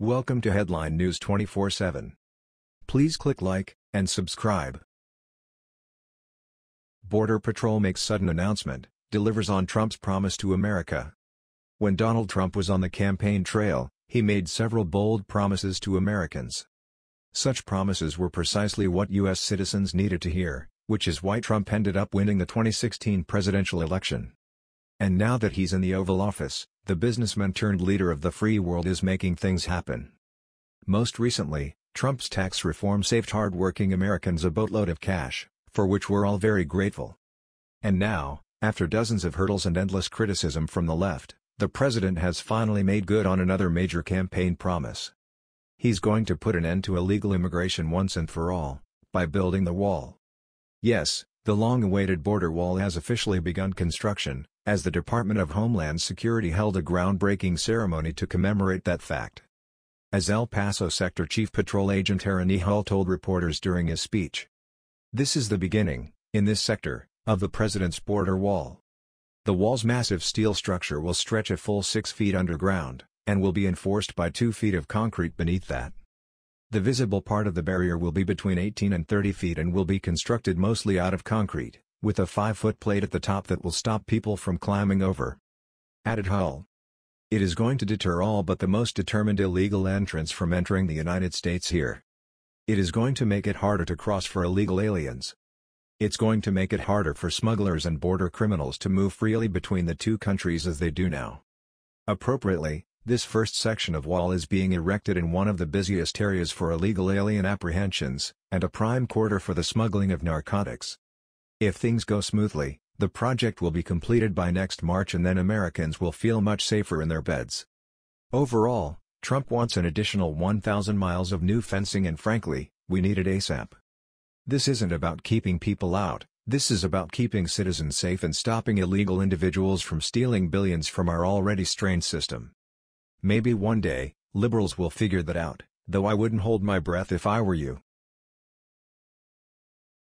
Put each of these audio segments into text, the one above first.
Welcome to Headline News 24/7. Please click like and subscribe. Border Patrol makes sudden announcement, delivers on Trump's promise to America. When Donald Trump was on the campaign trail, he made several bold promises to Americans. Such promises were precisely what U.S. citizens needed to hear, which is why Trump ended up winning the 2016 presidential election. And now that he's in the Oval Office, the businessman turned leader of the free world is making things happen. Most recently, Trump's tax reform saved hard-working Americans a boatload of cash, for which we're all very grateful. And now, after dozens of hurdles and endless criticism from the left, the president has finally made good on another major campaign promise. He's going to put an end to illegal immigration once and for all, by building the wall. Yes, the long-awaited border wall has officially begun construction, as the Department of Homeland Security held a groundbreaking ceremony to commemorate that fact. As El Paso Sector Chief Patrol Agent Aaron E. Hull told reporters during his speech. This is the beginning, in this sector, of the president's border wall. The wall's massive steel structure will stretch a full 6 feet underground, and will be enforced by 2 feet of concrete beneath that. The visible part of the barrier will be between 18 and 30 feet and will be constructed mostly out of concrete, with a 5-foot plate at the top that will stop people from climbing over. Added Hull. It is going to deter all but the most determined illegal entrants from entering the United States here. It is going to make it harder to cross for illegal aliens. It's going to make it harder for smugglers and border criminals to move freely between the two countries as they do now. Appropriately, this first section of wall is being erected in one of the busiest areas for illegal alien apprehensions, and a prime quarter for the smuggling of narcotics. If things go smoothly, the project will be completed by next March and then Americans will feel much safer in their beds. Overall, Trump wants an additional 1,000 miles of new fencing and frankly, we need it ASAP. This isn't about keeping people out, this is about keeping citizens safe and stopping illegal individuals from stealing billions from our already strained system. Maybe one day, liberals will figure that out, though I wouldn't hold my breath if I were you.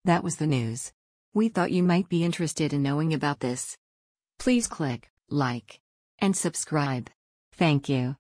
That was the news. We thought you might be interested in knowing about this. Please click like and subscribe. Thank you.